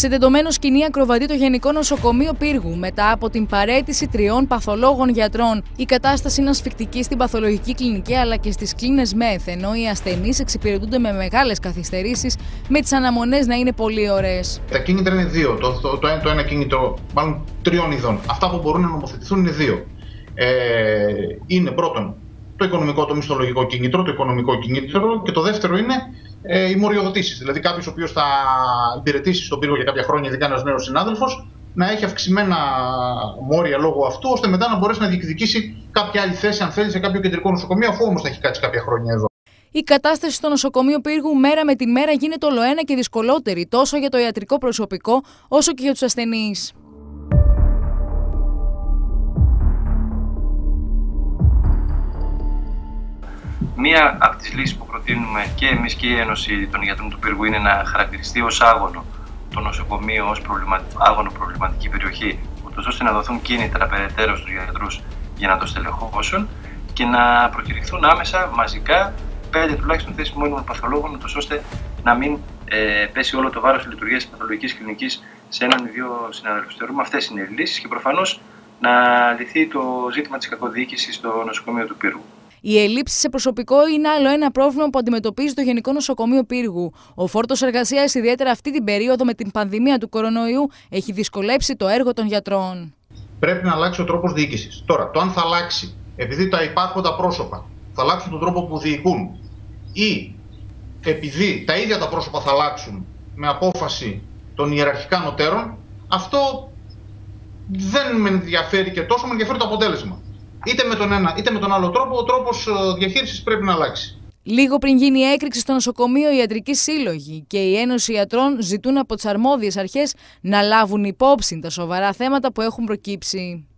Σε τεντωμένο σκηνή ακροβατεί το Γενικό Νοσοκομείο Πύργου μετά από την παρέτηση τριών παθολόγων γιατρών. Η κατάσταση είναι ασφικτική στην παθολογική κλινική αλλά και στις κλίνες ΜΕΘ, ενώ οι ασθενείς εξυπηρετούνται με μεγάλες καθυστερήσεις, με τις αναμονές να είναι πολύ ωραίες. Τα κίνητρα είναι δύο. Το, το, το, ένα, το ένα κίνητρο, μάλλον τριών ειδών. Αυτά που μπορούν να νομοθετηθούν είναι δύο. Ε, είναι πρώτον το οικονομικό, το μισθολογικό κίνητρο, το οικονομικό κίνητρο και το δεύτερο είναι ε, οι μοριοδοτήσεις. Δηλαδή, κάποιος ο οποίος θα υπηρετήσει στον πύργο για κάποια χρόνια, ειδικά ένας νέος συνάδελφος, να έχει αυξημένα μόρια λόγω αυτού, ώστε μετά να μπορέσει να διεκδικήσει κάποια άλλη θέση, αν θέλει, σε κάποιο κεντρικό νοσοκομείο, αφού όμως θα έχει κάτσει κάποια χρόνια εδώ. Η κατάσταση στο νοσοκομείο πύργου μέρα με τη μέρα γίνεται όλο ένα και δυσκολότερη, τόσο για το ιατρικό προσωπικό, όσο και για τους ασθενείς. Μία από τις λύσεις που προτείνουμε και εμείς και η Ένωση των Γιατρών του Πύργου είναι να χαρακτηριστεί ως άγωνο το νοσοκομείο ως άγωνο προβληματική περιοχή, ούτως ώστε να δοθούν κίνητρα περαιτέρω στους γιατρούς για να το στελεχώσουν και να προκηρυχθούν άμεσα μαζικά πέντε τουλάχιστον θέσεις μόνιμων παθολόγων, ούτως ώστε να μην ε, πέσει όλο το βάρος της λειτουργίας της παθολογικής κλινικής σε έναν ή δύο συναδέλφους. Θεωρούμε αυτές είναι οι λύσεις και προφανώς να λυθεί το ζήτημα της κακοδιοίκησης στο νοσοκομείο του Πύργου. Η ελλείψη σε προσωπικό είναι άλλο ένα πρόβλημα που αντιμετωπίζει το Γενικό Νοσοκομείο Πύργου. Ο φόρτος εργασίας, ιδιαίτερα αυτή την περίοδο με την πανδημία του κορονοϊού, έχει δυσκολέψει το έργο των γιατρών. Πρέπει να αλλάξει ο τρόπος διοίκησης. Τώρα, το αν θα αλλάξει επειδή τα υπάρχοντα πρόσωπα θα αλλάξουν τον τρόπο που διοικούν ή επειδή τα ίδια τα πρόσωπα θα αλλάξουν με απόφαση των ιεραρχικά νοτέρων, αυτό δεν με ενδιαφέρει και τόσο, με ενδιαφέρει το αποτέλεσμα είτε με τον ένα είτε με τον άλλο τρόπο, ο τρόπος ε, διαχείρισης πρέπει να αλλάξει. Λίγο πριν γίνει η έκρηξη στο νοσοκομείο, οι ιατρικοί σύλλογοι και η Ένωση Ιατρών ζητούν από τις αρμόδιες αρχές να λάβουν υπόψη τα σοβαρά θέματα που έχουν προκύψει.